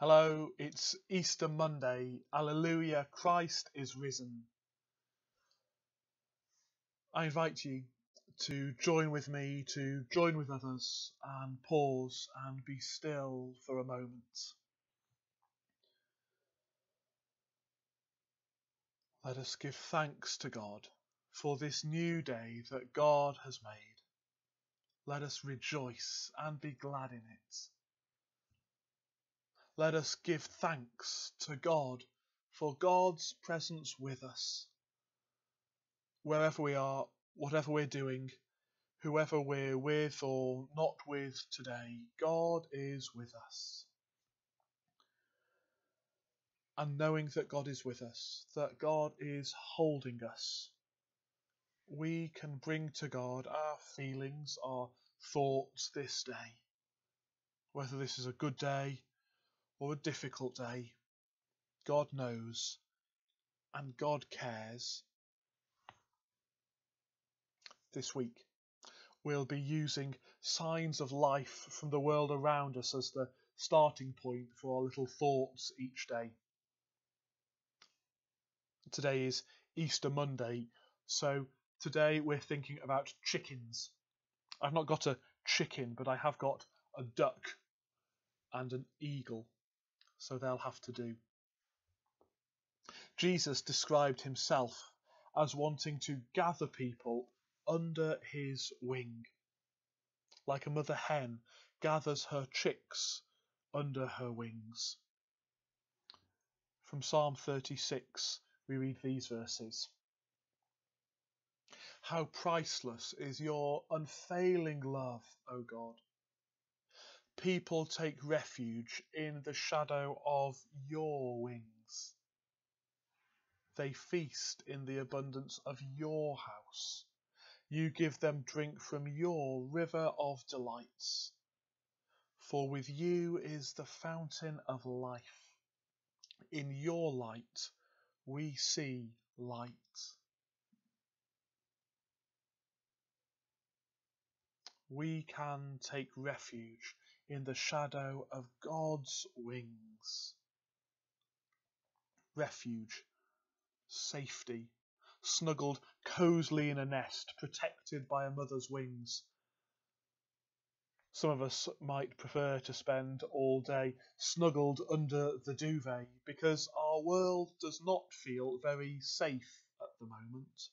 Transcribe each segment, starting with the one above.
Hello, it's Easter Monday. Alleluia, Christ is risen. I invite you to join with me, to join with others, and pause and be still for a moment. Let us give thanks to God for this new day that God has made. Let us rejoice and be glad in it. Let us give thanks to God for God's presence with us. Wherever we are, whatever we're doing, whoever we're with or not with today, God is with us. And knowing that God is with us, that God is holding us, we can bring to God our feelings, our thoughts this day. Whether this is a good day or a difficult day, God knows and God cares. This week, we'll be using signs of life from the world around us as the starting point for our little thoughts each day. Today is Easter Monday, so today we're thinking about chickens. I've not got a chicken, but I have got a duck and an eagle so they'll have to do. Jesus described himself as wanting to gather people under his wing, like a mother hen gathers her chicks under her wings. From Psalm 36, we read these verses. How priceless is your unfailing love, O God people take refuge in the shadow of your wings. They feast in the abundance of your house. You give them drink from your river of delights. For with you is the fountain of life. In your light we see light. We can take refuge in the shadow of God's wings. Refuge, safety, snuggled cosily in a nest, protected by a mother's wings. Some of us might prefer to spend all day snuggled under the duvet because our world does not feel very safe at the moment.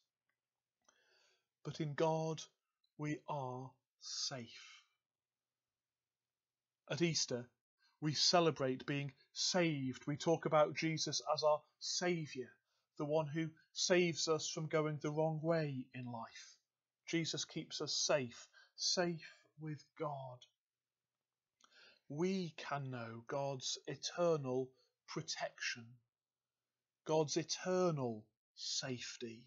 But in God, we are safe. At Easter, we celebrate being saved. We talk about Jesus as our Saviour, the one who saves us from going the wrong way in life. Jesus keeps us safe, safe with God. We can know God's eternal protection, God's eternal safety.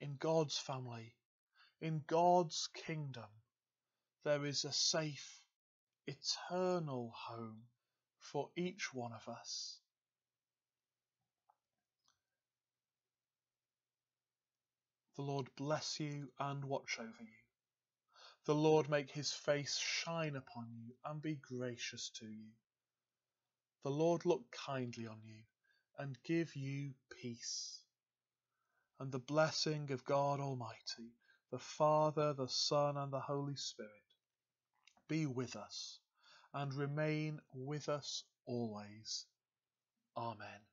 In God's family, in God's kingdom, there is a safe eternal home for each one of us. The Lord bless you and watch over you. The Lord make his face shine upon you and be gracious to you. The Lord look kindly on you and give you peace. And the blessing of God Almighty, the Father, the Son, and the Holy Spirit be with us and remain with us always. Amen.